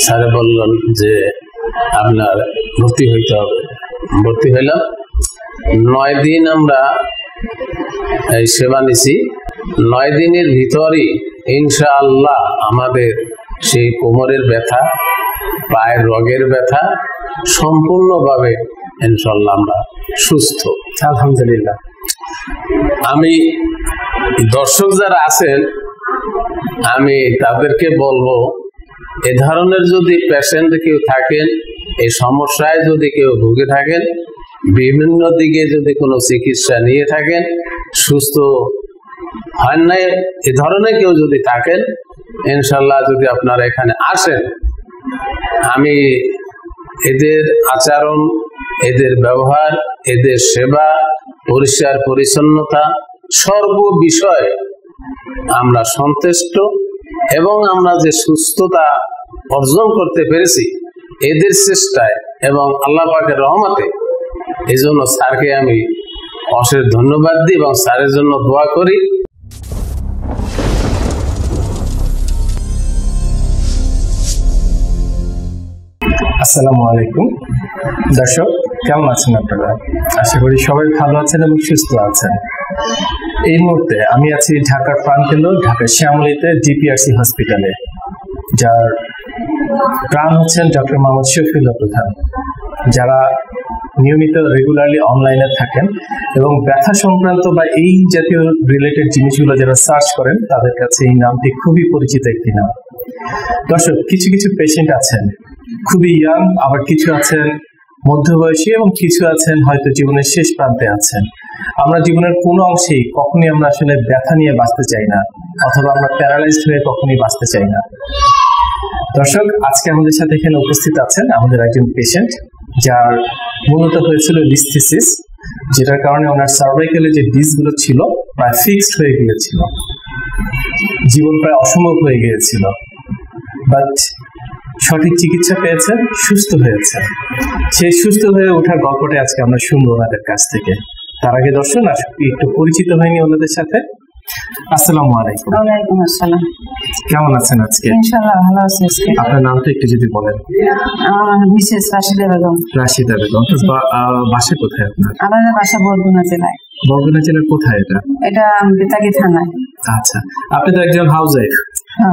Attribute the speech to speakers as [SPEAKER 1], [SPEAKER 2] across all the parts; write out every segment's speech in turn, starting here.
[SPEAKER 1] স্যারে বললেন যে আপনার ভর্তি হইতে হবে। ভর্তি হইলাম। নয় দিন আমরা এই সেবা নিছি। নয় দিনের ভিতরই ইনশাআল্লাহ আমাদের সেই কোমরের ব্যথা পায়ের রগের ব্যথা সম্পূর্ণভাবে ইনশাল্লাহ আমরা সুস্থ।
[SPEAKER 2] আলহামদুলিল্লাহ।
[SPEAKER 1] আমি দর্শক যারা আছেন আমি তাদেরকে বলব এ ধরনের যদি পেশেন্ট কেউ থাকেন এই সমস্যায় যদি কেউ ভুগে থাকেন, বিভিন্ন দিকে যদি কোনো চিকিৎসা নিয়ে থাকেন, সুস্থ হয় নাই, এ ধরনের কেউ যদি থাকেন ইনশাল্লাহ যদি আপনারা এখানে আসেন, আমি এদের আচরণ, এদের ব্যবহার, এদের সেবা, পরিষ্কার পরিচ্ছন্নতা সর্ব বিষয়ে আমরা সন্তুষ্ট। এবং আমরা যে সুস্থতা অর্জন করতে পেরেছি, এদের চেষ্টায় এবং আল্লাহ পাকের রহমতে এই জন্য স্যারকে আমি অশেষ ধন্যবাদ দিই এবং স্যারের জন্য দোয়া করি।
[SPEAKER 2] আসসালামু আলাইকুম। দর্শক, কেমন আছেন আপনারা? আশা করি সবাই ভালো আছেন এবং সুস্থ আছেন। এই মুহূর্তে আমি আছি ঢাকার প্রাণকেন্দ্র, ঢাকার শ্যামলীতে জিপিআরসি হসপিটালে, যার প্রাণ হচ্ছেন ডক্টর মোহাম্মদ শফিউল্লাহ প্রধান। যারা নিয়মিত রেগুলারলি অনলাইনে থাকেন এবং ব্যথা সংক্রান্ত বা এই জাতীয় রিলেটেড জিনিসগুলো যারা সার্চ করেন, তাদের কাছে এই নামটি খুবই পরিচিত একটি নাম। দর্শক, কিছু কিছু পেশেন্ট আছেন, খুবই ইয়াং আবার কিছু আছেন মধ্যবয়সী এবং কিছু আছেন হয়তো জীবনের শেষ প্রান্তে আছেন। আমরা জীবনের কোনো অংশেই কখনই আমরা আসলে ব্যথা নিয়ে বাঁচতে চাই না, অথবা আমরা প্যারালাইজড হয়ে কখনই বাঁচতে চাই না। দর্শক, আজকে আমাদের সাথে এখানে উপস্থিত আছেন আমাদের একজন পেশেন্ট যার মূলত হয়েছিল লিস্থিসিস যেটার কারণে ওনার সার্ভাইকেলে যে ডিসগুলো ছিল প্রায় ফিক্সড হয়ে গিয়েছিল। জীবন প্রায় অসম্ভব হয়ে গিয়েছিল। বাট সঠিক চিকিৎসা পেয়েছেন, সুস্থ হয়েছে সেই সুস্থ হয়ে ওঠার গল্পটা আজকে আমরা শুনব ওনাদের কাছ থেকে। তার আগে দর্শন একটু পরিচিত হয়নি ওনাদের সাথে। আসসালামু আলাইকুম।
[SPEAKER 3] ওয়ালাইকুম আসসালাম।
[SPEAKER 2] কেমন আছেন আজকে?
[SPEAKER 3] ইনশাল্লাহ ভালো আছি আজকে।
[SPEAKER 2] আপনার নামটা একটু যদি বলেন।
[SPEAKER 3] মিসেস রাশিদা বেগম।
[SPEAKER 2] রাশিদা বেগম। বাসা কোথায় আপনার?
[SPEAKER 3] আমাদের বাসা বরগুনা জেলায়।
[SPEAKER 2] বরগুনা জেলার কোথায় এটা?
[SPEAKER 3] এটা বেতাগি থানায়।
[SPEAKER 2] আচ্ছা। আপনি তো একজন হাউস ওয়াইফ।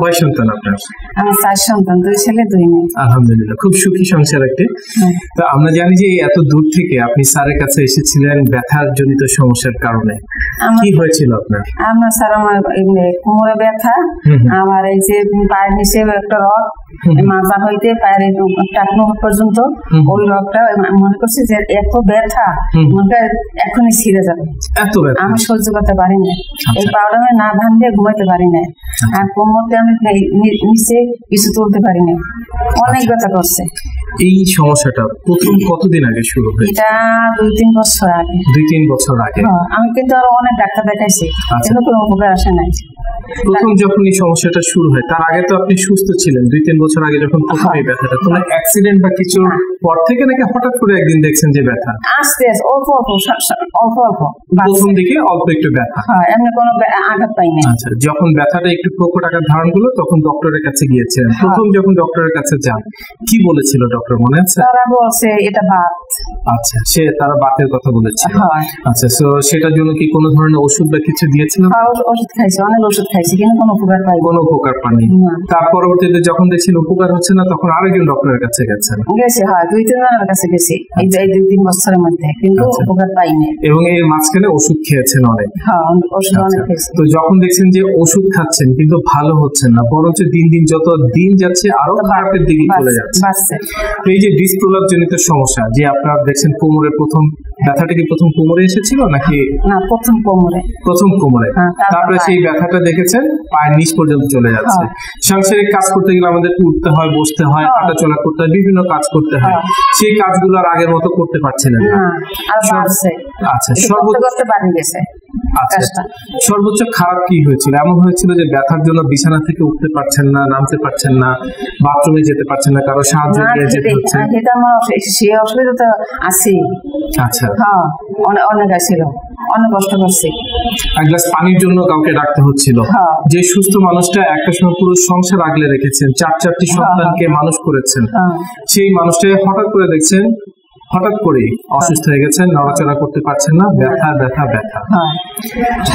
[SPEAKER 2] কয় সন্তান আপনার?
[SPEAKER 3] আমার চার সন্তান দুই ছেলে দুই মেয়ে।
[SPEAKER 2] আলহামদুলিল্লাহ খুব সুখী সংসার একটি।
[SPEAKER 3] হ্যাঁ।
[SPEAKER 2] তো আমরা জানি যে এত দূর থেকে আপনি স্যারের কাছে এসেছিলেন ব্যথার জনিত সমস্যার কারণে। কি হয়েছিল আপনার?
[SPEAKER 3] আমার স্যার আমার কোমরে ব্যথা। আমার এই যে পায়ের নিচে একটা। মাজা হইতে পায়ের টাকনো পর্যন্ত ওই রকটা মনে করছি যে এত ব্যথা। মনে হয় এখনই ছিঁড়ে যাবে।
[SPEAKER 2] এত ব্যথা?
[SPEAKER 3] আমি সহ্য করতে পারি না এই
[SPEAKER 2] আচ্ছা।
[SPEAKER 3] আমি না ভাঙলে ঘুমাইতে পারি না আর কোমরতে আমি নিচে কিছু তুলতে পারি না অনেক
[SPEAKER 2] আচ্ছা।
[SPEAKER 3] ব্যথা করছে।
[SPEAKER 2] এই সমস্যাটা প্রথম কতদিন আগে শুরু হয়েছে?
[SPEAKER 3] এটা দুই তিন বছর আগে।
[SPEAKER 2] দুই তিন বছর আগে।
[SPEAKER 3] হ্যাঁ, আমি কিন্তু আরও অনেক ডাক্তার দেখাইছি।
[SPEAKER 2] আচ্ছা।
[SPEAKER 3] কিন্তু কোনো উপকার আসে নাই।
[SPEAKER 2] প্রথম যখন এই সমস্যাটা শুরু হয় তার আগে তো আপনি সুস্থ ছিলেন দুই তিন বছর আগে যখন প্রথম এই ব্যথাটা কোনো অ্যাক্সিডেন্ট বা কিছু পর থেকে নাকি হঠাৎ করে একদিন দেখছেন যে ব্যথা?
[SPEAKER 3] আস্তে আস্তে অল্প অল্প সা- সা- অল্প অল্প।
[SPEAKER 2] প্রথম দিকে অল্প একটু ব্যথা।
[SPEAKER 3] হ্যাঁ এমনি কোনো আঘাত পাই না
[SPEAKER 2] আচ্ছা যখন ব্যথাটা একটু প্রকট আকার ধারণ করল তখন ডক্টরের কাছে গিয়েছিলেন। প্রথম যখন ডক্টরের কাছে যান কি বলেছিল ডক্টর মনে আছে?
[SPEAKER 3] তারা বলছে এটা ভাত
[SPEAKER 2] আচ্ছা সে তারা বাতের কথা বলেছে
[SPEAKER 3] হয়।
[SPEAKER 2] আচ্ছা তো সেটার জন্য কি কোনো ধরনের ওষুধ বা কিছু দিয়েছিলেন
[SPEAKER 3] হ্যাঁ, ওষুধ খাইছি অনেক ওষুধ খাইছি কিন্তু কোনো উপকার পাই
[SPEAKER 2] কোনো উপকার পাননি।
[SPEAKER 3] না।
[SPEAKER 2] তার পরবর্তীতে যখন দেখছেন উপকার হচ্ছে না তখন আরেকজন ডক্টরের কাছে গেছেন
[SPEAKER 3] গেছি হয় দুই কাছে গেছি। এই যে দুই তিন বছরের মধ্যে। কিন্তু
[SPEAKER 2] আচ্ছা।
[SPEAKER 3] উপকার পাইনি।
[SPEAKER 2] এবং এর মাঝখানে ওষুধ খেয়েছেন অনেক।
[SPEAKER 3] হ্যাঁ ওষুধ অনেক
[SPEAKER 2] আচ্ছা।
[SPEAKER 3] খেয়েছি।
[SPEAKER 2] তো যখন দেখছেন যে ওষুধ খাচ্ছেন কিন্তু ভালো হচ্ছে না বরঞ্চ দিন দিন যত দিন যাচ্ছে আরও খারাপের দিকে চলে যাচ্ছে। এই যে ডিসপ্রলাপ জনিত সমস্যা যে আপনার দেখছেন কোমরে প্রথম ব্যথাটা কি প্রথম কোমরে এসেছিল নাকি
[SPEAKER 3] না প্রথম কোমরে।
[SPEAKER 2] প্রথম কোমরে?
[SPEAKER 3] হ্যাঁ, তারপরে
[SPEAKER 2] সেই ব্যথাটা দেখেছেন পায়ের নিচ পর্যন্ত চলে যাচ্ছে। সাংসারিক কাজ করতে গেলে আমাদেরকে উঠতে হয় বসতে হয়
[SPEAKER 3] হ্যাঁ।
[SPEAKER 2] হাঁটাচলা করতে হয় বিভিন্ন কাজ করতে হয়।
[SPEAKER 3] হ্যাঁ।
[SPEAKER 2] সেই কাজগুলো আর আগের মতো করতে পারছিলেন না। আচ্ছা সর্বোচ্চ
[SPEAKER 3] করতে বাড়ি গেছে।
[SPEAKER 2] সর্বোচ্চ খারাপ কি হয়েছিল? এমন হয়েছিল যে ব্যথার জন্য বিছানা থেকে উঠতে পারছেন না নামতে পারছেন না বাথরুমে যেতে পারছেন না কারও সাহায্য নিয়ে যেতে হচ্ছে।
[SPEAKER 3] না আমার অসু- সে অসুবিধা তো আছে
[SPEAKER 2] আচ্ছা।
[SPEAKER 3] হ্যাঁ অনেক আছিল। অনেক কষ্ট করছি।
[SPEAKER 2] এক গ্লাস পানির জন্য কাউকে ডাকতে হচ্ছিল।
[SPEAKER 3] হ্যাঁ।
[SPEAKER 2] যে সুস্থ মানুষটা একটা সময় পুরো সংসার আগলে রেখেছেন চার চারটি
[SPEAKER 3] হ্যাঁ,
[SPEAKER 2] সন্তানকে মানুষ করেছেন।
[SPEAKER 3] হ্যাঁ।
[SPEAKER 2] সেই মানুষটাকে হঠাৎ করে দেখছেন হঠাৎ করে অসুস্থ হয়ে গেছেন নড়াচড়া করতে পারছেন না ব্যথা ব্যথা ব্যথা।
[SPEAKER 3] হ্যাঁ।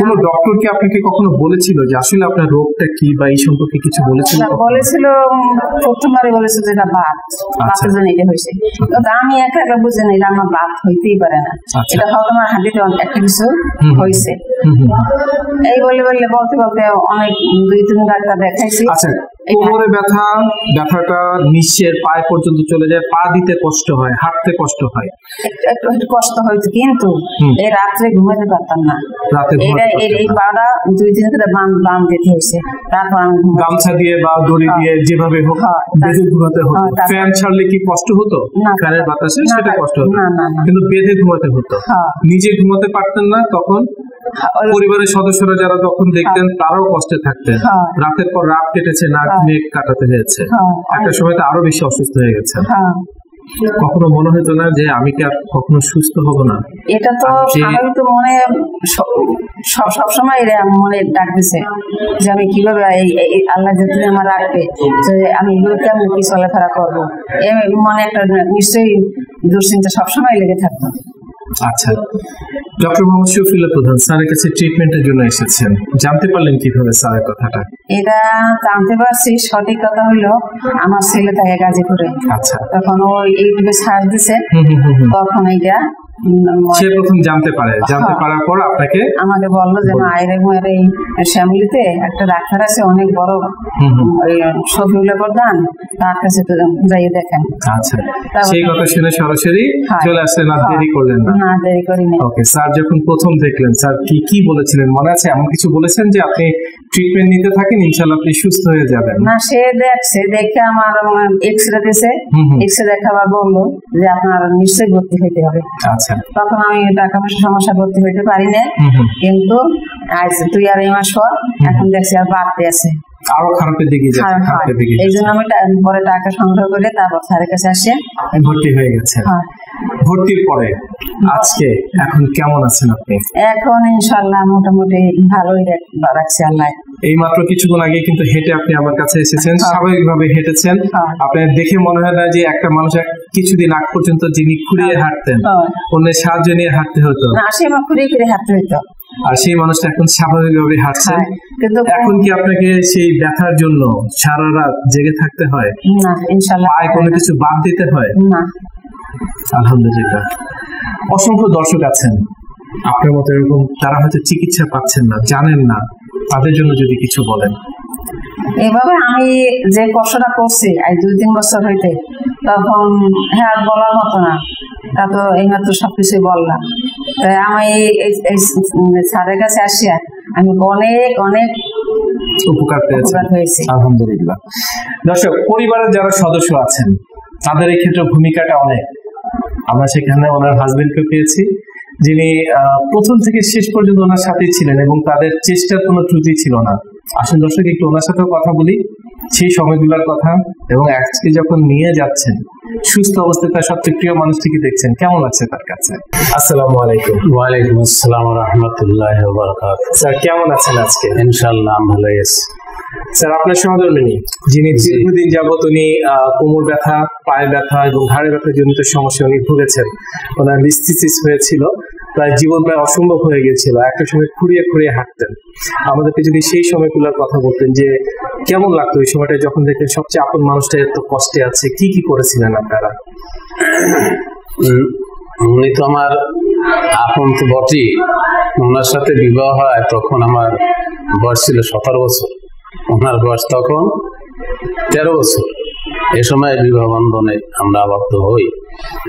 [SPEAKER 2] কোনো ডক্টর কি আপনাকে কখনো বলেছিল যে আসলে আপনার রোগটা কি বা এই সম্পর্কে কিছু বলেছিল
[SPEAKER 3] বলেছিল প্রথমবারে বলেছিল যে এটা বাত
[SPEAKER 2] আচ্ছা।
[SPEAKER 3] বাতের জন্য এটা হয়েছে। কিন্তু আমি একা একা বুঝি না এটা আমার বাত হইতেই পারে না।
[SPEAKER 2] আচ্ছা।
[SPEAKER 3] এটা হয়তো আমার অনেক একটা কিছু হয়েছে। এই বলে বলে বলতে বলতে অনেক দুই তিন ডাক্তার দেখাইছি।
[SPEAKER 2] আচ্ছা কোমরে ব্যথা ব্যথাটা নিঃশ্বের পায়ে পর্যন্ত চলে যায় পা দিতে কষ্ট হয় হাঁটতে কষ্ট হয়।
[SPEAKER 3] একটু কষ্ট হয়েছে কিন্তু। এই রাত্রে ঘুমাতে পারতাম না।
[SPEAKER 2] রাতে
[SPEAKER 3] এই- পাটা দুই দিন ধরে বান বান দিতে হয়েছে তারপর আমি
[SPEAKER 2] গামছা দিয়ে বা দড়ি দিয়ে যেভাবে হোক
[SPEAKER 3] হ্যাঁ,
[SPEAKER 2] বেঁধে ঘুমাতে হতো।
[SPEAKER 3] হ্যাঁ,
[SPEAKER 2] ফ্যান ছাড়লে কি কষ্ট হতো? ফ্যানের বাতাসে সেটা কষ্ট হতো।
[SPEAKER 3] না, না, না।
[SPEAKER 2] কিন্তু বেঁধে ঘুমাতে হতো।
[SPEAKER 3] হ্যাঁ।
[SPEAKER 2] নিজে ঘুমাতে পারতেন না তখন পরিবারের সদস্যরা যারা তখন দেখতেন তারাও কষ্টে থাকতেন।
[SPEAKER 3] হ্যাঁ।
[SPEAKER 2] রাতের পর রাত কেটেছে না
[SPEAKER 3] হ্যাঁ।
[SPEAKER 2] কাটাতে হয়েছে।
[SPEAKER 3] হ্যাঁ।
[SPEAKER 2] একটা সময় তো আরও বেশি অসুস্থ হয়ে
[SPEAKER 3] হ্যাঁ।
[SPEAKER 2] কখনো মনে হতো না যে আমি কি আর কখনো সুস্থ হব না?
[SPEAKER 3] এটা তো স্বাভাবিক তো মনে স- সব সবসময় এরা মনে ডাক দিছে যে আমি কীভাবে আল্লাহ যে তুমি আমার রাখবে যে আমি এগুলো কেমন কি চলাফেরা করব? মনে একটা নিশ্চয়ই দুশ্চিন্তা সবসময় লেগে থাকতো।
[SPEAKER 2] আচ্ছা। ডক্টর মোহাম্মদ শফিউল্লাহ প্রধান স্যারের কাছে ট্রিটমেন্টের জন্য এসেছেন। জানতে পারলেন কীভাবে স্যারের কথাটা?
[SPEAKER 3] এটা জানতে পারছি সঠিক কথা হইল আমার ছেলে থাকে গাজীপুরে।
[SPEAKER 2] আচ্ছা।
[SPEAKER 3] তখন ও ইউটিউবে সার্চ দিছে। তখন উম,
[SPEAKER 2] সে প্রথম জানতে পারে। জানতে
[SPEAKER 3] হ্যাঁ।
[SPEAKER 2] পারার পর আপনাকে
[SPEAKER 3] আমাকে বলল যে মেয়ের এই শ্যামলিতে একটা ডাক্তার আছে অনেক বড় প্রধান তার কাছে তো যাইয়ে দেখেন।
[SPEAKER 2] আচ্ছা। সেই কথা শুনে সরাসরি
[SPEAKER 3] হ্যাঁ।
[SPEAKER 2] চলে আসলেন আর দেরি করলেন না।
[SPEAKER 3] না দেরি করিনি।
[SPEAKER 2] ওকে স্যার যখন প্রথম দেখলেন স্যার কি কি বলেছিলেন? মনে আছে? এমন কিছু বলেছেন যে আপনি ট্রিটমেন্ট নিতে থাকেন ইনশাল্লাহ আপনি সুস্থ হয়ে যাবেন।
[SPEAKER 3] না সে দেখছে দেখে আমার এক্স রে দিছে।
[SPEAKER 2] হুম হুম।
[SPEAKER 3] এক্স রে দেখাবার বলল যে আপনার নিশ্চয়ই ভর্তি হইতে হবে।
[SPEAKER 2] আচ্ছা।
[SPEAKER 3] তখন আমি টাকা পয়সা সমস্যা ভর্তি হইতে পারি না। কিন্তু আজ দুই আড়াই মাস পর এখন দেখছি আর বাড়তে আছে।
[SPEAKER 2] আরও খারাপের দিকে যাচ্ছে খারাপের দিকে
[SPEAKER 3] এই জন্য আমি পরে টাকা সংগ্রহ করে তারপর স্যারের কাছে আসে।
[SPEAKER 2] ভর্তি হয়ে গেছেন
[SPEAKER 3] হ্যাঁ।
[SPEAKER 2] ভর্তির পরে আজকে এখন কেমন আছেন আপনি?
[SPEAKER 3] এখন মোটামুটি ভালোই রাখছে আল্লাহ।
[SPEAKER 2] এই মাত্র কিছুক্ষণ আগে কিন্তু হেঁটে আপনি আমার কাছে এসেছেন
[SPEAKER 3] হ্যাঁ।
[SPEAKER 2] স্বাভাবিকভাবে হেঁটেছেন।
[SPEAKER 3] হ্যাঁ।
[SPEAKER 2] আপনার দেখে মনে হয় না যে একটা মানুষ কিছুদিন আগ পর্যন্ত যিনি খুঁড়িয়ে হাঁটতেন
[SPEAKER 3] হ্যাঁ।
[SPEAKER 2] অন্যের সাহায্য নিয়ে হাঁটতে হতো।
[SPEAKER 3] না আসে আমার খুঁড়িয়ে ফিরে হাঁটতে হইতো।
[SPEAKER 2] আর সেই মানুষটা এখন স্বাভাবিকভাবে হাঁটছে।
[SPEAKER 3] হ্যাঁ, কিন্তু
[SPEAKER 2] এখন কি আপনাকে সেই ব্যথার জন্য সারা রাত জেগে থাকতে হয়?
[SPEAKER 3] না ইনশাআল্লাহ
[SPEAKER 2] পায়ে কোনো কিছু বাদ দিতে হয়?
[SPEAKER 3] না।
[SPEAKER 2] আলহামদুলিল্লাহ। অসংখ্য দর্শক আছেন। আপনার মতো এরকম তারা হয়তো চিকিৎসা পাচ্ছেন না জানেন না। তাদের জন্য যদি কিছু বলেন।
[SPEAKER 3] এভাবে আমি যে কষ্টটা করছি আজ দুই তিন বছর হইতে তখন হ্যাঁ বলার মতো না। তা তো এইমাত্র সবকিছুই বললাম। তাই আমি এই- এই- এই স্যারের কাছে আসিয়া আমি অনেক অনেক
[SPEAKER 2] উপকার
[SPEAKER 3] হয়েছে।
[SPEAKER 2] আলহামদুলিল্লাহ। দর্শক পরিবারের যারা সদস্য আছেন তাদের এই ক্ষেত্রে ভূমিকাটা অনেক। আমরা সেখানে ওনার হাজবেন্ডকে পেয়েছি। যিনি প্রথম থেকে শেষ পর্যন্ত ওনার সাথে ছিলেন এবং তাদের চেষ্টার কোনো ত্রুটি ছিল না। আসুন দর্শক একটু ওনার সাথেও কথা বলি। সেই সময়গুলোর কথা এবং আজকে যখন নিয়ে যাচ্ছেন সুস্থ অবস্থায় তার সবচেয়ে প্রিয় মানুষটিকে দেখছেন? কেমন লাগছে তার কাছে? আসসালামু আলাইকুম।
[SPEAKER 1] ওয়ালাইকুম আসসালাম রহমতুল্লাহ বারকাত
[SPEAKER 2] স্যার কেমন আছেন আজকে?
[SPEAKER 1] ইনশাল্লাহ আমি ভালো আছি।
[SPEAKER 2] স্যার আপনার সহধর্মিনী যিনি দীর্ঘদিন যাবত উনি কোমর ব্যথা পায়ে ব্যথা এবং ঘাড়ে ব্যথা জনিত সমস্যা উনি ভুগেছেন ওনার লিস্থিসিস হয়েছিল। প্রায় জীবন প্রায় অসম্ভব হয়ে গেছিল। একটা সময় খুঁড়িয়ে খুঁড়িয়ে হাঁটতেন। আমাদেরকে যদি সেই সময়গুলোর কথা বলতেন যে, কেমন লাগতো? ওই সময়টা যখন দেখতেন সবচেয়ে আপন মানুষটা এত কষ্টে আছে, কি কি করেছিলেন আপনারা?
[SPEAKER 1] উনি তো আমার আপন তো বটেই। ওনার সাথে বিবাহ হয় তখন আমার বয়স ছিল সতেরো বছর। ওনার বয়স তখন তেরো বছর। এ সময় বিবাহ বন্ধনে আমরা আবদ্ধ হই।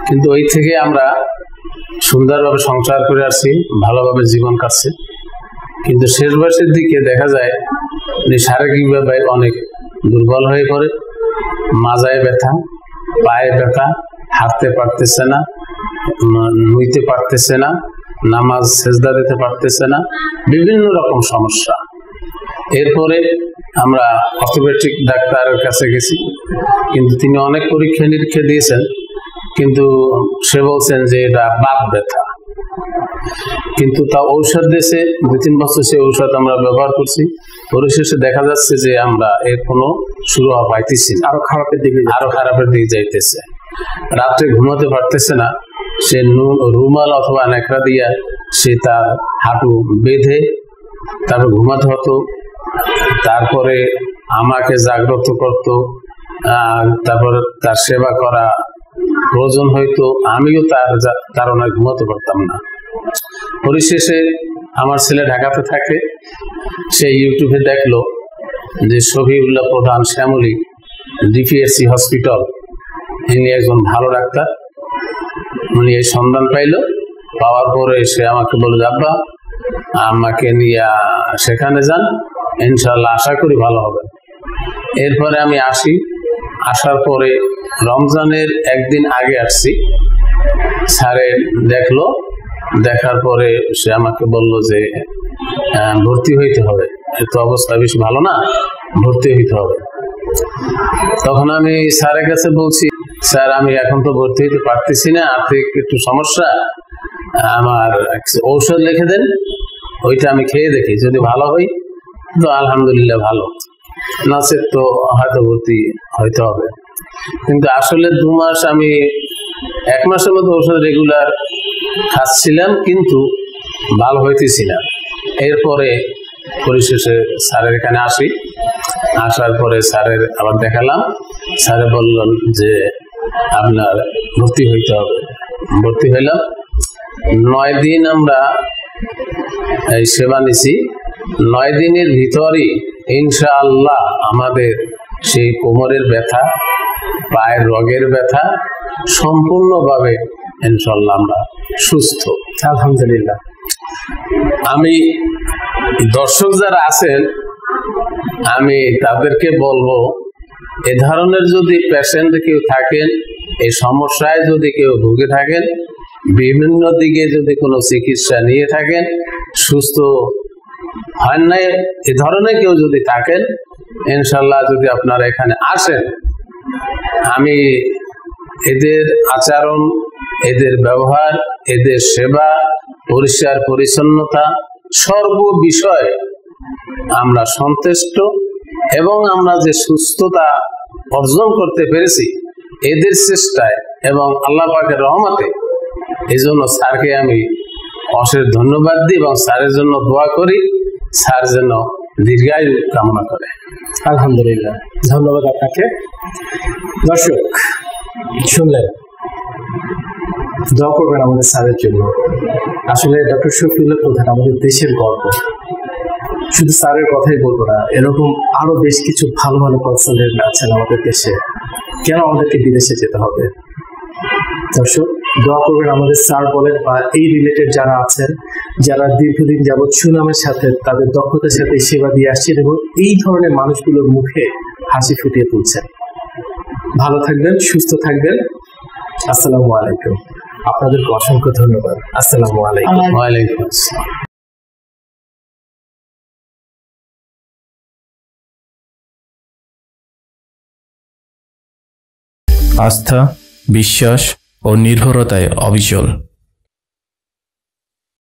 [SPEAKER 1] কিন্তু ওই থেকে আমরা সুন্দরভাবে সংসার করে আসছি, ভালোভাবে জীবন কাটছে। কিন্তু শেষ বয়সের দিকে দেখা যায় যে শারীরিকভাবে অনেক দুর্বল হয়ে পড়ে, মাজায় ব্যথা, পায়ে ব্যথা, হাঁটতে পারতেছে না নুইতে পারতেছে না, নামাজ সেজদা দিতে পারতেছে না, বিভিন্ন রকম সমস্যা। এরপরে আমরা অর্থোপেডিক ডাক্তারের কাছে গেছি, কিন্তু তিনি অনেক পরীক্ষা নিরীক্ষা দিয়েছেন। কিন্তু সে বলছেন যে এটা বাত ব্যথা। কিন্তু তা ঔষধ দেশে দু তিন বছর সে ঔষধ আমরা ব্যবহার করছি। পরিশেষে দেখা যাচ্ছে যে আমরা এর কোনো শুরু হওয়া পাইতেছি
[SPEAKER 2] আরও খারাপের দিকে
[SPEAKER 1] আরও খারাপের দিকে যাইতেছে। রাত্রে ঘুমাতে পারতেছে না। সে রুমাল অথবা নেকড়া দিয়া সে তার হাঁটু বেঁধে তারপর ঘুমাতে হতো। তারপরে আমাকে জাগ্রত করত। তারপরে তার সেবা করা প্রয়োজন হয়তো আমিও তার কারণে ঘুমাতে পারতাম না। পরিশেষে আমার ছেলে ঢাকাতে থাকে, সে ইউটিউবে দেখল যে শফিউল্লাহ প্রধান শ্যামলী ডিপিএসসি হসপিটাল। ইনি একজন ভালো ডাক্তার। উনি এই সন্ধান পাইলো। পাওয়ার পরে সে আমাকে বলল, আব্বা, আমাকে নিয়ে সেখানে যান। ইনশাল্লাহ আশা করি ভালো হবে। এরপরে আমি আসি। আসার পরে রমজানের একদিন আগে আসছি। স্যারে দেখল, দেখার পরে সে আমাকে বলল যে ভর্তি হইতে হবে। এর তো অবস্থা বেশ ভালো না, ভর্তি হইতে হবে। তখন আমি স্যারের কাছে বলছি, স্যার, আমি এখন তো ভর্তি হইতে পারতেছি না আর্থিক একটু সমস্যা? আমার ঔষধ লিখে দেন, ওইটা আমি খেয়ে দেখি, যদি ভালো হই তো আলহামদুলিল্লাহ ভালো। নাচে তো হয়তো ভর্তি হইতে হবে। কিন্তু আসলে দু মাস আমি, এক মাসের মতো ওষুধ রেগুলার খাচ্ছিলাম, কিন্তু ভালো হইতেছি না এরপরে পরিশেষে স্যারের এখানে আসি। আসার পরে স্যারের আবার দেখালাম। স্যারে বললেন যে, আপনার ভর্তি হইতে হবে। ভর্তি হইলাম। নয় দিন আমরা এই সেবা নিছি। নয় দিনের ভিতরই ইনশাআল্লাহ আমাদের সেই কোমরের ব্যথা পায়ের রগের ব্যথা সম্পূর্ণভাবে ইনশাল্লাহ আমরা সুস্থ।
[SPEAKER 2] আলহামদুলিল্লাহ।
[SPEAKER 1] আমি দর্শক যারা আছেন আমি তাদেরকে বলব এ ধরনের যদি পেশেন্ট কেউ থাকেন এই সমস্যায় যদি কেউ ভুগে থাকেন বিভিন্ন দিকে যদি কোনো চিকিৎসা নিয়ে থাকেন সুস্থ হয় না এ ধরনের কেউ যদি থাকেন ইনশাল্লাহ যদি আপনারা এখানে আসেন, আমি এদের আচরণ, এদের ব্যবহার, এদের সেবা, পরিষ্কার পরিচ্ছন্নতা সর্ব বিষয়ে আমরা সন্তুষ্ট এবং আমরা যে সুস্থতা অর্জন করতে পেরেছি, এদের চেষ্টায় এবং আল্লাহ পাকের রহমতে এই জন্য স্যারকে আমি অশেষ ধন্যবাদ দিই এবং স্যারের জন্য দোয়া করি। স্যার যেন দীর্ঘায়ু কামনা করে।
[SPEAKER 2] আলহামদুলিল্লাহ। ধন্যবাদ আপনাকে। দর্শক, শুনলেন? দোয়া করবেন আমাদের স্যারের জন্য। আসলে ডক্টর শফিউল্লাহ প্রধান আমাদের দেশের গর্ব। শুধু স্যারের কথাই বলব না, এরকম আরও বেশ কিছু ভালো ভালো কনসালটেন্ট আছেন আমাদের দেশে। কেন আমাদেরকে বিদেশে যেতে হবে? দর্শক দোয়া করবেন আমাদের স্যার বলেন বা এই রিলেটেড যারা আছেন যারা দীর্ঘদিন যাবৎ সুনামের সাথে তাদের দক্ষতার সাথে সেবা দিয়ে আসছেন এবং এই ধরনের মানুষগুলোর মুখে হাসি ফুটিয়ে তুলছেন। ভালো থাকবেন সুস্থ থাকবেন। আসসালামু আলাইকুম। আপনাদেরকে অসংখ্য ধন্যবাদ। আসসালামু আলাইকুম।
[SPEAKER 1] ওয়ালাইকুম আসসালাম।
[SPEAKER 4] আস্থা বিশ্বাস ও নির্ভরতায় অবিচল।